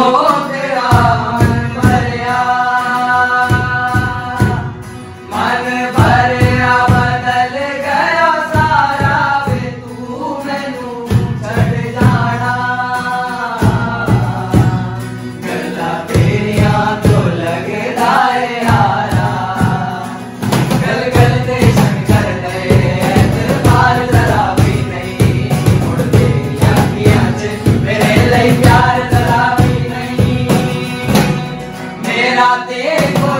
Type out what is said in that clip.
더 किस्मत बदल